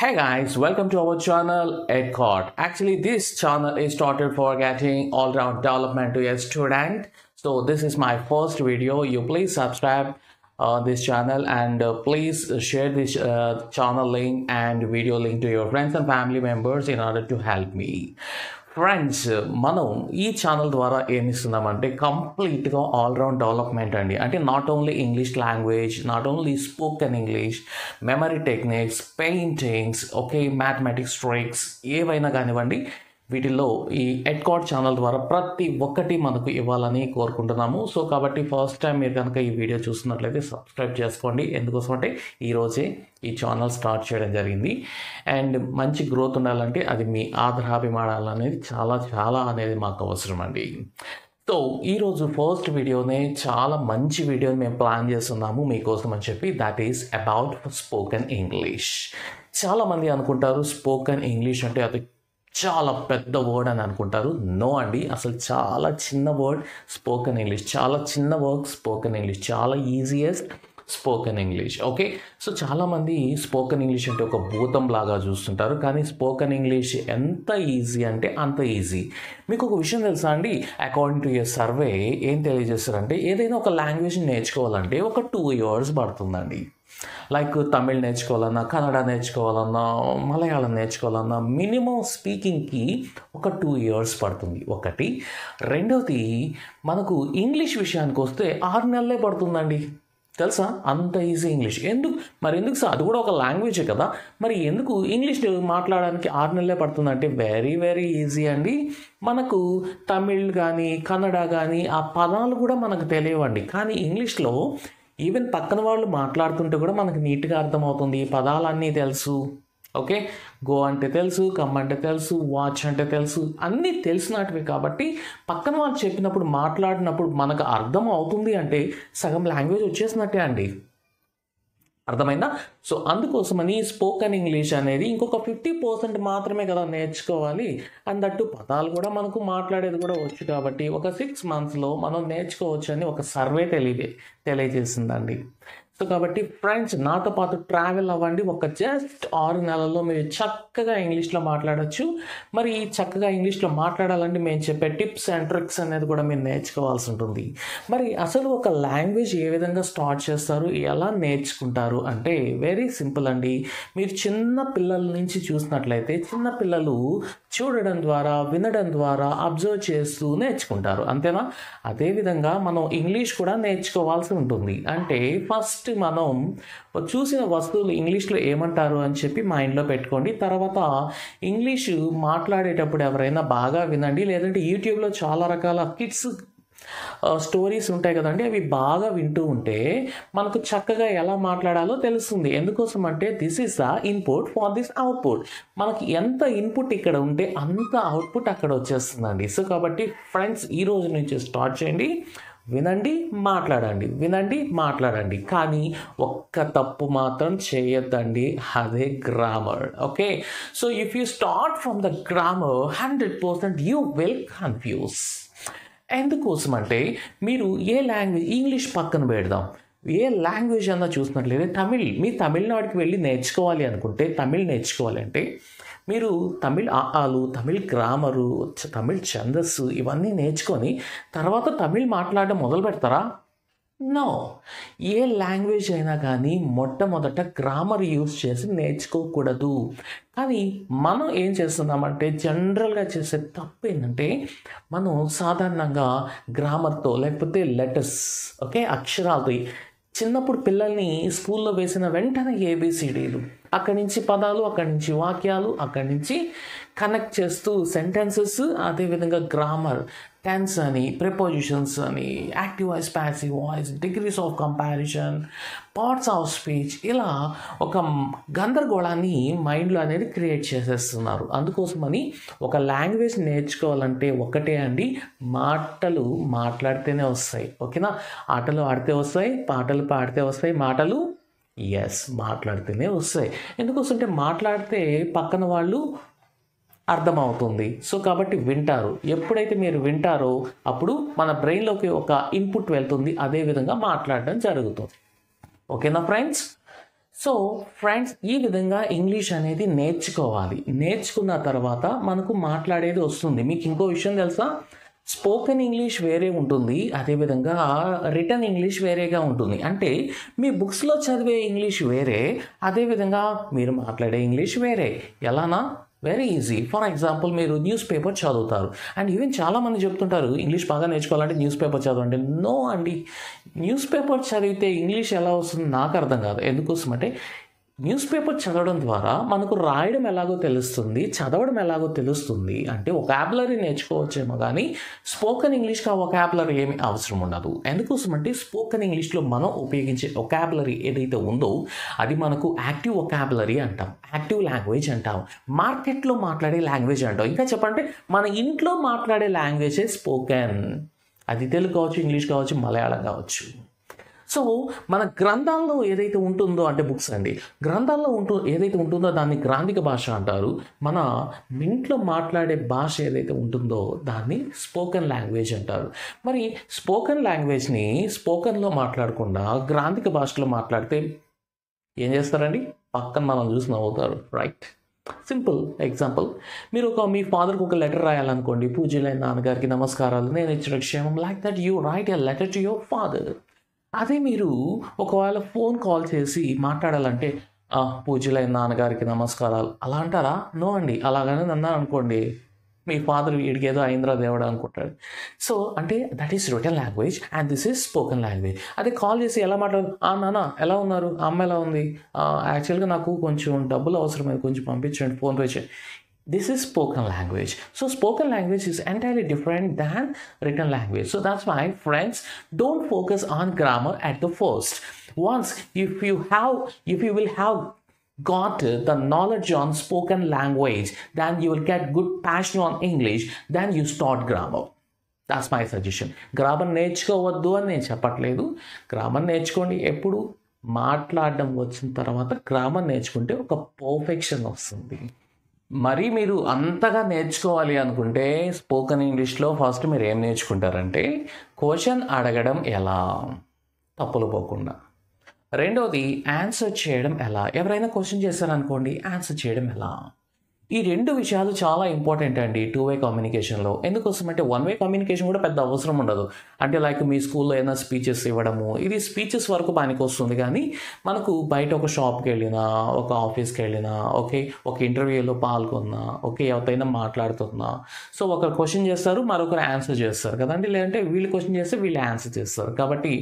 Hey guys, welcome to our channel EdCord. Actually, this channel is started for getting all-round development to a student. So this is my first video. You please subscribe uh, this channel and uh, please share this uh, channel link and video link to your friends and family members in order to help me. Friends మనం ఈ channel ద్వారా ఏమి ఇస్తున్నామంటే కంప్లీట్గా all round development అండి. అంటే not only English language not only spoken English memory techniques paintings okay mathematics tricks ఏవైనా కానివ్వండి వీటిల్లో ఈ ఎడ్కాడ్ ఛానల్ ద్వారా ప్రతి ఒక్కటి మనకు ఇవ్వాలని కోరుకుంటున్నాము. సో కాబట్టి ఫస్ట్ టైం మీరు కనుక ఈ వీడియో చూస్తున్నట్లయితే సబ్స్క్రైబ్ చేసుకోండి. ఎందుకోసం అంటే ఈరోజే ఈ ఛానల్ స్టార్ట్ చేయడం జరిగింది. అండ్ మంచి గ్రోత్ ఉండాలంటే అది మీ ఆధారాభిమానాలు అనేది చాలా చాలా అనేది మాకు అవసరం అండి. సో ఈరోజు ఫస్ట్ వీడియోనే చాలా మంచి వీడియోని మేము ప్లాన్ చేస్తున్నాము మీకోసం అని చెప్పి. That is about spoken English చాలామంది అనుకుంటారు స్పోకెన్ ఇంగ్లీష్ అంటే అది చాలా పెద్ద వర్డ్ అని అనుకుంటారు. నో అండి. అసలు చాలా చిన్న వర్డ్ స్పోకెన్ ఇంగ్లీష్ చాలా చిన్న వర్క్ స్పోకెన్ ఇంగ్లీష్ చాలా easiest spoken English okay so చాలామంది స్పోకెన్ ఇంగ్లీష్ అంటే ఒక భూతం లాగా చూస్తుంటారు. కానీ స్పోకెన్ ఇంగ్లీష్ ఎంత ఈజీ అంటే అంత ఈజీ మీకు ఒక విషయం తెలుసా అండి? అకార్డింగ్ టు యర్ సర్వే ఏం తెలియజేస్తారంటే ఏదైనా ఒక లాంగ్వేజ్ నేర్చుకోవాలంటే ఒక టూ ఇయర్స్ పడుతుందండి. లైక్ తమిళ్ నేర్చుకోవాలన్నా కన్నడ నేర్చుకోవాలన్నా మలయాళం నేర్చుకోవాలన్నా మినిమం స్పీకింగ్కి ఒక టూ ఇయర్స్ పడుతుంది. ఒకటి. రెండవది మనకు ఇంగ్లీష్ విషయానికి వస్తే ఆరు నెలలే పడుతుందండి. తెలుసా? అంత ఈజీ ఇంగ్లీష్ ఎందుకు? మరి ఎందుకు సార్? అది కూడా ఒక లాంగ్వేజే కదా. మరి ఎందుకు ఇంగ్లీష్ మాట్లాడడానికి ఆరు నెలలే పడుతుందంటే వెరీ వెరీ ఈజీ అండి. మనకు తమిళ్ కానీ కన్నడ కానీ ఆ పదాలు కూడా మనకు తెలియవండి. కానీ ఇంగ్లీష్లో ఈవెన్ పక్కన వాళ్ళు మాట్లాడుతుంటే కూడా మనకు నీట్గా అర్థమవుతుంది. ఈ పదాలన్నీ తెలుసు. ఓకే గో అంటే తెలుసు కమ్ అంటే తెలుసు వాచ్ అంటే తెలుసు. అన్నీ తెలిసినటివి కాబట్టి పక్కన వాళ్ళు చెప్పినప్పుడు మాట్లాడినప్పుడు మనకు అర్థం అవుతుంది అంటే సగం లాంగ్వేజ్ వచ్చేసినట్టే అండి. అర్థమైందా? సో అందుకోసమని స్పోకెన్ ఇంగ్లీష్ అనేది ఇంకొక ఫిఫ్టీ పర్సెంట్ మాత్రమే కదా నేర్చుకోవాలి. అండ్ దట్టు పదాలు కూడా మనకు మాట్లాడేది కూడా వచ్చు కాబట్టి ఒక సిక్స్ మంత్స్లో మనం నేర్చుకోవచ్చు అని ఒక సర్వే తెలియ తెలియజేసిందండి. సో కాబట్టి ఫ్రెండ్స్ నాతో పాటు ట్రావెల్ అవ్వండి. ఒక జస్ట్ ఆరు నెలల్లో మీరు చక్కగా ఇంగ్లీష్లో మాట్లాడచ్చు. మరి ఈ చక్కగా ఇంగ్లీష్లో మాట్లాడాలంటే మేము చెప్పే టిప్స్ అండ్ ట్రిక్స్ అనేది కూడా మీరు నేర్చుకోవాల్సి ఉంటుంది. మరి అసలు ఒక లాంగ్వేజ్ ఏ విధంగా స్టార్ట్ చేస్తారు? ఎలా నేర్చుకుంటారు? అంటే వెరీ సింపుల్ అండి. మీరు చిన్న పిల్లల నుంచి చూసినట్లయితే చిన్న పిల్లలు చూడడం ద్వారా వినడం ద్వారా అబ్జర్వ్ చేస్తూ నేర్చుకుంటారు. అంతేనా? అదేవిధంగా మనం ఇంగ్లీష్ కూడా నేర్చుకోవాల్సి ఉంటుంది. అంటే ఫస్ట్ మనం చూసిన వస్తువులు ఇంగ్లీష్లో ఏమంటారు అని చెప్పి మైండ్లో పెట్టుకోండి. తర్వాత ఇంగ్లీషు మాట్లాడేటప్పుడు ఎవరైనా బాగా వినండి. లేదంటే యూట్యూబ్లో చాలా రకాల కిడ్స్ స్టోరీస్ ఉంటాయి కదండి. అవి బాగా వింటూ ఉంటే మనకు చక్కగా ఎలా మాట్లాడాలో తెలుస్తుంది. ఎందుకోసం అంటే this is the input for this output మనకి ఎంత ఇన్పుట్ ఇక్కడ ఉంటే అంత అవుట్పుట్ అక్కడ వచ్చేస్తుందండి. సో కాబట్టి ఫ్రెండ్స్ ఈ రోజు నుంచి స్టార్ట్ చేయండి. వినండి మాట్లాడండి. వినండి మాట్లాడండి. కానీ ఒక్క తప్పు మాత్రం చేయొద్దండి. అదే grammar okay? So if you start from the grammar hundred percent you will confuse ఎందుకోసం అంటే మీరు ఏ లాంగ్వేజ్ ఇంగ్లీష్ పక్కన పెడదాం. ఏ లాంగ్వేజ్ అన్నా చూసినట్లయితే తమిళ్ మీ తమిళనాడుకి వెళ్ళి నేర్చుకోవాలి అనుకుంటే తమిళ్ నేర్చుకోవాలి అంటే మీరు తమిళ్ ఆలు తమిళ్ గ్రామరు తమిళ్ ఛందస్సు ఇవన్నీ నేర్చుకొని తర్వాత తమిళ్ మాట్లాడడం మొదలు పెడతారా? నో. ఏ లాంగ్వేజ్ అయినా కానీ మొట్టమొదట గ్రామర్ యూస్ చేసి నేర్చుకోకూడదు. కానీ మనం ఏం చేస్తున్నామంటే జనరల్గా చేసే తప్పు ఏంటంటే మనం సాధారణంగా గ్రామర్తో లేకపోతే లెటర్స్ ఓకే అక్షరాలతో చిన్నప్పుడు పిల్లల్ని స్కూల్లో వేసిన వెంటనే ఏబిసిడీలు అక్కడి నుంచి పదాలు అక్కడి నుంచి వాక్యాలు అక్కడి నుంచి కనెక్ట్ చేస్తూ సెంటెన్సెస్ అదేవిధంగా గ్రామర్ టెన్స్ అని ప్రిపోజిషన్స్ అని active voice passive voice degrees of comparison parts of speech ఇలా ఒక గందరగోళాన్ని మైండ్లో అనేది క్రియేట్ చేసేస్తున్నారు. అందుకోసమని ఒక లాంగ్వేజ్ నేర్చుకోవాలంటే ఒకటే అండి మాటలు మాట్లాడితేనే వస్తాయి. ఓకేనా? ఆటలు ఆడితే వస్తాయి పాటలు పాడితే వస్తాయి మాటలు ఎస్ మాట్లాడితేనే వస్తాయి. ఎందుకోసంటే మాట్లాడితే పక్కన వాళ్ళు అర్థమవుతుంది. సో కాబట్టి వింటారు. ఎప్పుడైతే మీరు వింటారో అప్పుడు మన బ్రెయిన్లోకి ఒక ఇన్పుట్ వెళ్తుంది. అదే విధంగా మాట్లాడడం జరుగుతుంది. ఓకేనా ఫ్రెండ్స్ సో ఫ్రెండ్స్ ఈ విధంగా ఇంగ్లీష్ అనేది నేర్చుకోవాలి. నేర్చుకున్న తర్వాత మనకు మాట్లాడేది వస్తుంది. మీకు ఇంకో విషయం తెలుసా? స్పోకెన్ ఇంగ్లీష్ వేరే ఉంటుంది అదేవిధంగా రిటర్న్ ఇంగ్లీష్ వేరేగా ఉంటుంది. అంటే మీ బుక్స్లో చదివే ఇంగ్లీష్ వేరే అదేవిధంగా మీరు మాట్లాడే ఇంగ్లీష్ వేరే. ఎలానా? వెరీ ఈజీ ఫర్ ఎగ్జాంపుల్ మీరు న్యూస్ పేపర్ చదువుతారు. అండ్ ఈవెన్ చాలామంది చెప్తుంటారు ఇంగ్లీష్ బాగా నేర్చుకోవాలంటే న్యూస్ పేపర్ చదవండి నో అండి. న్యూస్ పేపర్ చదివితే ఇంగ్లీష్ ఎలా వస్తుంది? నాకు అర్థం కాదు. ఎందుకోసం అంటే న్యూస్ పేపర్ చదవడం ద్వారా మనకు రాయడం ఎలాగో తెలుస్తుంది చదవడం ఎలాగో తెలుస్తుంది అంటే ఒకాబులరీ నేర్చుకోవచ్చేమో కానీ స్పోకెన్ ఇంగ్లీష్కి ఆ ఒకాబులరీ ఏమి అవసరం ఉండదు. ఎందుకోసం అంటే స్పోకెన్ ఇంగ్లీష్లో మనం ఉపయోగించే ఒకాబులరీ ఏదైతే ఉందో అది మనకు యాక్టివ్ ఒకాబులరీ అంటాం. యాక్టివ్ లాంగ్వేజ్ అంటాం. మార్కెట్లో మాట్లాడే లాంగ్వేజ్ అంటాం. ఇంకా చెప్పంటే మన ఇంట్లో మాట్లాడే లాంగ్వేజే స్పోకెన్. అది తెలుగు కావచ్చు ఇంగ్లీష్ కావచ్చు మలయాళం కావచ్చు. సో మన గ్రంథాల్లో ఏదైతే ఉంటుందో అంటే బుక్స్ అండి గ్రంథాల్లో ఉంటూ ఏదైతే ఉంటుందో దాన్ని గ్రాంధిక భాష అంటారు మన ఇంట్లో మాట్లాడే భాష ఏదైతే ఉంటుందో దాన్ని స్పోకెన్ లాంగ్వేజ్ అంటారు. మరి స్పోకెన్ లాంగ్వేజ్ని స్పోకెన్లో మాట్లాడకుండా గ్రాంధిక భాషలో మాట్లాడితే ఏం చేస్తారండి? పక్కన మనం చూసి నవ్వుతారు రైట్ సింపుల్ ఎగ్జాంపుల్ మీరు ఒక మీ ఫాదర్కి ఒక లెటర్ రాయాలనుకోండి పూజలైన నాన్నగారికి నమస్కారాలు నేను ఇచ్చిన క్షేమం like that you write a letter to your father అదే మీరు ఒకవేళ ఫోన్ కాల్ చేసి మాట్లాడాలంటే పూజలైన నాన్నగారికి నమస్కారాలు. అలా అంటారా? నో అండి. అలాగనే అన్నారు అనుకోండి. మీ ఫాదర్ వీడికి ఏదో అయింద్రా దేవుడు అనుకుంటాడు. సో అంటే that is written language and this is spoken language అదే కాల్ చేసి ఎలా మాట్లాడు ఆ నాన్న ఎలా ఉన్నారు? అమ్మ ఎలా ఉంది? యాక్చువల్గా నాకు కొంచెం డబ్బులు అవసరమైంది. కొంచెం పంపించండి. ఫోన్ పే చేయండి. This is spoken language so spoken language is entirely different than written language so that's why friends don't focus on grammar at the first once if you have if you will have got the knowledge on spoken language then you will get good passion on english then you start grammar that's my suggestion grammar నేర్చుకోవద్దు అని నేను చెప్పట్లేదు grammar నేర్చుకోండి ఎప్పుడు మాట్లాడడం వచ్చిన తర్వాత grammar నేర్చుకుంటే ఒక పర్ఫెక్షన్ వస్తుంది మరి మీరు అంతగా నేర్చుకోవాలి అనుకుంటే స్పోకెన్ ఇంగ్లీష్లో ఫస్ట్ మీరు ఏం నేర్చుకుంటారంటే క్వశ్చన్ అడగడం ఎలా? తప్పులు పోకుండా. రెండవది ఆన్సర్ చేయడం ఎలా? ఎవరైనా క్వశ్చన్ చేశారనుకోండి ఆన్సర్ చేయడం ఎలా? ఈ రెండు విషయాలు చాలా ఇంపార్టెంట్ అండి టూ వే కమ్యూనికేషన్లో ఎందుకోసం అంటే వన్ వే కమ్యూనికేషన్ కూడా పెద్ద అవసరం ఉండదు. అంటే లైక్ మీ స్కూల్లో ఏదైనా స్పీచెస్ ఇవ్వడము ఇది స్పీచెస్ వరకు పనికి వస్తుంది కానీ మనకు బయట ఒక షాప్కి వెళ్ళినా ఒక ఆఫీస్కి వెళ్ళినా ఓకే ఒక ఇంటర్వ్యూలో పాల్గొన్నా ఓకే ఎవరైనా మాట్లాడుతున్నా సో ఒకరు క్వశ్చన్ చేస్తారు మరొకరు ఆన్సర్ చేస్తారు కదండి? లేదంటే వీళ్ళు క్వశ్చన్ చేస్తే వీళ్ళు ఆన్సర్ చేస్తారు. కాబట్టి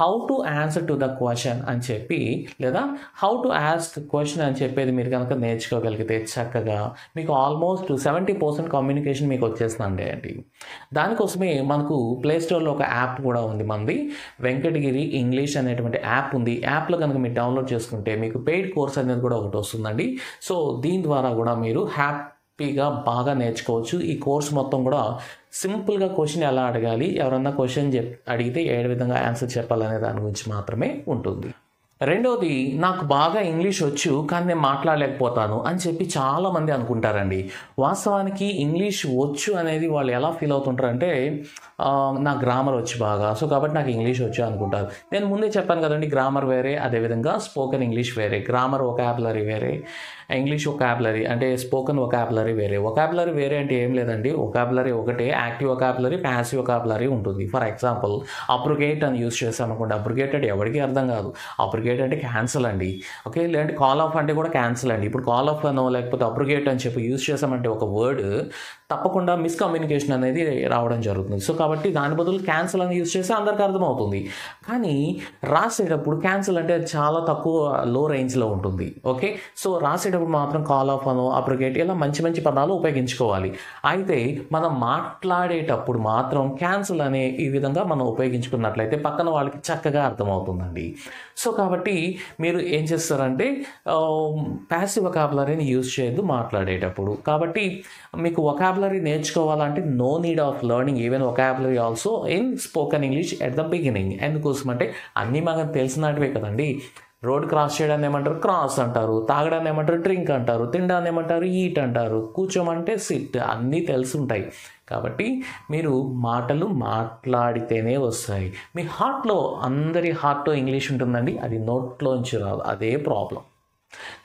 how to answer to the question అని చెప్పి లేదా హౌ టు ఆస్క్ క్వశ్చన్ అని చెప్పేది మీరు కనుక నేర్చుకోగలిగితే చక్కగా మీకు ఆల్మోస్ట్ సెవెంటీ పర్సెంట్ కమ్యూనికేషన్ మీకు వచ్చేస్తుందండి అండి దానికోసమే మనకు ప్లే స్టోర్లో ఒక యాప్ కూడా ఉంది మనది. వెంకటగిరి ఇంగ్లీష్ అనేటువంటి యాప్ ఉంది. యాప్లో కనుక మీరు డౌన్లోడ్ చేసుకుంటే మీకు పెయిడ్ కోర్స్ అనేది కూడా ఒకటి వస్తుందండి. సో దీని ద్వారా కూడా మీరు హ్యాపీగా బాగా నేర్చుకోవచ్చు. ఈ కోర్స్ మొత్తం కూడా సింపుల్గా క్వశ్చన్ ఎలా అడగాలి? ఎవరన్నా క్వశ్చన్ చెప్ అడిగితే ఏ విధంగా ఆన్సర్ చెప్పాలనే దాని గురించి మాత్రమే ఉంటుంది. రెండోది నాకు బాగా ఇంగ్లీష్ వచ్చు కానీ నేను మాట్లాడలేకపోతాను అని చెప్పి చాలామంది అనుకుంటారండి. వాస్తవానికి ఇంగ్లీష్ వచ్చు అనేది వాళ్ళు ఎలా ఫీల్ అవుతుంటారంటే అంటే నా గ్రామర్ వచ్చి బాగా సో కాబట్టి నాకు ఇంగ్లీష్ వచ్చు అనుకుంటారు. నేను ముందే చెప్పాను కదండి గ్రామర్ వేరే అదేవిధంగా స్పోకెన్ ఇంగ్లీష్ వేరే. గ్రామర్ ఒకాబులరీ వేరే ఇంగ్లీష్ ఒకాబులరీ అంటే స్పోకెన్ ఒకాబులరీ వేరే. ఒకాబులరీ వేరే అంటే ఏం లేదండి ఒకాబులరీ ఒకటే యాక్టివ్ ఒకాబులరీ ప్యాసివ్ ఒకాబులరీ ఉంటుంది. ఫర్ ఎగ్జాంపుల్ అప్రిగేట్ అని యూస్ చేస్తాం అనుకోండి అప్రిగేటెడ్ ఎవరికీ అర్థం కాదు. అప్రిగేట్ అంటే క్యాన్సిల్ అండి. ఓకే లేదంటే కాల్ ఆఫ్ అంటే కూడా క్యాన్సిల్ అండి. ఇప్పుడు కాల్ ఆఫ్ అనో లేకపోతే అప్రిగేట్ అని చెప్పి యూస్ చేసామంటే ఒక వర్డ్ తప్పకుండా మిస్కమ్యూనికేషన్ అనేది రావడం జరుగుతుంది. సో కాబట్టి దాని బదులు క్యాన్సిల్ అని యూజ్ చేస్తే అందరికీ అర్థమవుతుంది. కానీ రాసేటప్పుడు క్యాన్సిల్ అంటే చాలా తక్కువ లో రేంజ్లో ఉంటుంది. ఓకే? సో రాసేటప్పుడు మాత్రం కాల్ ఆఫ్ అనో అప్రిగేట్ ఇలా మంచి మంచి పదాలు ఉపయోగించుకోవాలి. అయితే మనం మాట్లాడేటప్పుడు మాత్రం క్యాన్సిల్ అనే ఈ విధంగా మనం ఉపయోగించుకున్నట్లయితే పక్కన వాళ్ళకి చక్కగా అర్థమవుతుందండి. సో కాబట్టి మీరు ఏం చేస్తారంటే ప్యాసివ్ అని యూజ్ చేయొద్దు మాట్లాడేటప్పుడు. కాబట్టి మీకు ఒక నేర్చుకోవాలంటే no need of learning even vocabulary also in spoken English at the beginning ఎందుకోసం అంటే అన్నీ మనకు తెలిసినట్టువే కదండి. రోడ్ క్రాస్ చేయడాన్ని ఏమంటారు? క్రాస్ అంటారు. తాగడాన్ని ఏమంటారు? డ్రింక్ అంటారు. తినడాన్ని ఏమంటారు? ఈట్ అంటారు. కూర్చోమంటే సిట్ అన్నీ తెలుసుంటాయి. కాబట్టి మీరు మాటలు మాట్లాడితేనే వస్తాయి. మీ హార్ట్లో అందరి హార్ట్లో ఇంగ్లీష్ ఉంటుందండి. అది నోట్లోంచి రాదు. అదే ప్రాబ్లం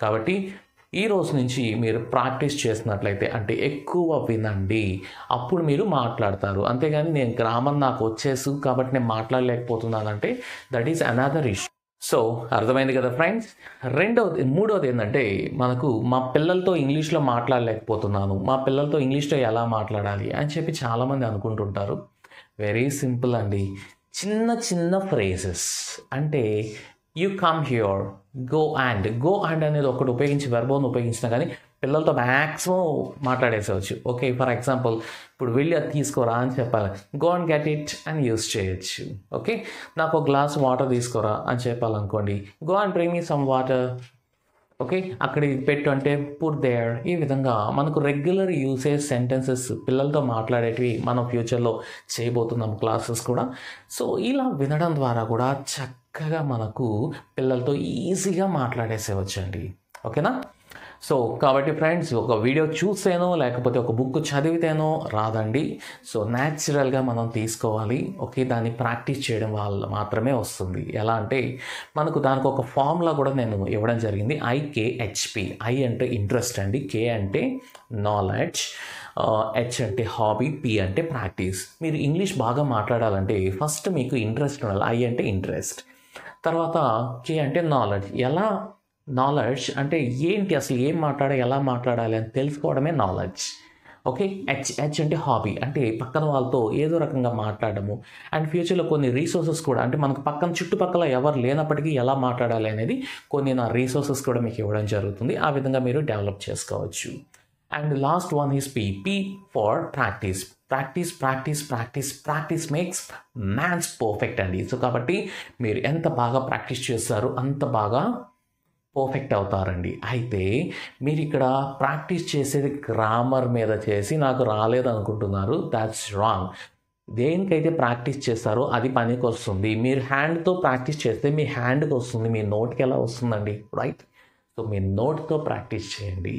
కాబట్టి ఈ రోజు నుంచి మీరు ప్రాక్టీస్ చేసినట్లయితే అంటే ఎక్కువ వినండి. అప్పుడు మీరు మాట్లాడతారు. అంతేగాని నేను గ్రామర్ నాకు వచ్చేసు కాబట్టి నేను మాట్లాడలేకపోతున్నానంటే that is another issue so అర్థమైంది కదా ఫ్రెండ్స్ రెండవది మూడవది ఏంటంటే మనకు మా పిల్లలతో ఇంగ్లీష్లో మాట్లాడలేకపోతున్నాను. మా పిల్లలతో ఇంగ్లీష్లో ఎలా మాట్లాడాలి అని చెప్పి చాలామంది అనుకుంటుంటారు. వెరీ సింపుల్ అండి. చిన్న చిన్న ఫ్రేజెస్ అంటే you come here go and go and అనేది ఒకటి ఉపయోగించి వెర్బోన్ ఉపయోగించినా కానీ పిల్లలతో మ్యాక్సిమం మాట్లాడేసేవచ్చు. ఓకే ఫర్ ఎగ్జాంపుల్ ఇప్పుడు వెళ్ళి అది తీసుకోరా అని చెప్పాలి. గో అండ్ గెట్ ఇట్ అని యూస్ చేయొచ్చు. ఓకే నాకు ఒక గ్లాస్ వాటర్ తీసుకోరా అని చెప్పాలనుకోండి. Go and bring me some water okay? అక్కడ ఇది పెట్టు అంటే పుట్ దేర్ ఈ విధంగా మనకు రెగ్యులర్ యూసేజ్ సెంటెన్సెస్ పిల్లలతో మాట్లాడేటివి మనం ఫ్యూచర్లో చేయబోతున్నాం క్లాసెస్ కూడా. సో ఇలా వినడం ద్వారా కూడా చక్కగా మనకు పిల్లలతో ఈజీగా మాట్లాడేసేవచ్చండి. ఓకేనా? సో కాబట్టి ఫ్రెండ్స్ ఒక వీడియో చూసేనో లేకపోతే ఒక బుక్ చదివితేనో రాదండి. సో న్యాచురల్గా మనం తీసుకోవాలి. ఓకే దాన్ని ప్రాక్టీస్ చేయడం వల్ల మాత్రమే వస్తుంది. ఎలా అంటే మనకు దానికి ఒక ఫార్ములా కూడా నేను ఇవ్వడం జరిగింది. ఐకేహెచ్పి ఐ అంటే ఇంట్రెస్ట్ అండి. కే అంటే నాలెడ్జ్ హెచ్ uh, అంటే హాబీ పి అంటే ప్రాక్టీస్ మీరు ఇంగ్లీష్ బాగా మాట్లాడాలంటే ఫస్ట్ మీకు ఇంట్రెస్ట్ ఉండాలి. ఐ అంటే ఇంట్రెస్ట్ తర్వాత కే అంటే నాలెడ్జ్ ఎలా నాలెడ్జ్ అంటే ఏంటి అసలు ఏం మాట్లాడాలి ఎలా మాట్లాడాలి అని తెలుసుకోవడమే నాలెడ్జ్ ఓకే హెచ్ హెచ్ అంటే హాబీ అంటే పక్కన వాళ్ళతో ఏదో రకంగా మాట్లాడము అండ్ ఫ్యూచర్లో కొన్ని రీసోర్సెస్ కూడా అంటే మనకు పక్కన చుట్టుపక్కల ఎవరు లేనప్పటికీ ఎలా మాట్లాడాలి అనేది కొన్ని నా రీసోర్సెస్ కూడా మీకు ఇవ్వడం జరుగుతుంది. ఆ విధంగా మీరు డెవలప్ చేసుకోవచ్చు. And last one is P P for practice practice practice practice practice makes mans perfect అండి. సో కాబట్టి మీరు ఎంత బాగా ప్రాక్టీస్ చేస్తారో అంత బాగా పర్ఫెక్ట్ అవుతారండి. అయితే మీరు ఇక్కడ ప్రాక్టీస్ చేసేది గ్రామర్ మీద చేసి నాకు రాలేదు అనుకుంటున్నారు దాట్స్ రాంగ్ దేనికైతే ప్రాక్టీస్ చేస్తారో అది పనికి వస్తుంది మీరు హ్యాండ్తో ప్రాక్టీస్ చేస్తే మీ హ్యాండ్కి వస్తుంది మీ నోట్కి ఎలా వస్తుందండి? రైట్ సో మీ నోట్తో ప్రాక్టీస్ చేయండి.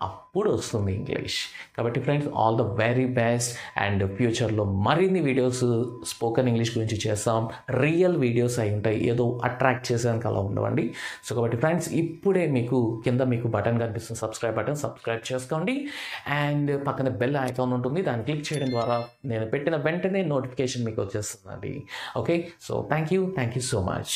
అప్పుడు వస్తుంది ఇంగ్లీష్. కాబట్టి friends all the very best and ఫ్యూచర్లో మరిన్ని వీడియోస్ స్పోకెన్ ఇంగ్లీష్ గురించి చేస్తాం. రియల్ వీడియోస్ అయి ఉంటాయి. ఏదో అట్రాక్ట్ చేసేందుకు అలా ఉండవండి. సో కాబట్టి ఫ్రెండ్స్ ఇప్పుడే మీకు కింద మీకు బటన్ కనిపిస్తుంది. సబ్స్క్రైబ్ బటన్ సబ్స్క్రైబ్ చేసుకోండి. అండ్ పక్కన బెల్ ఐకాన్ ఉంటుంది. దాన్ని క్లిక్ చేయడం ద్వారా నేను పెట్టిన వెంటనే నోటిఫికేషన్ మీకు వచ్చేస్తుందండి. Okay? So thank you thank you so much.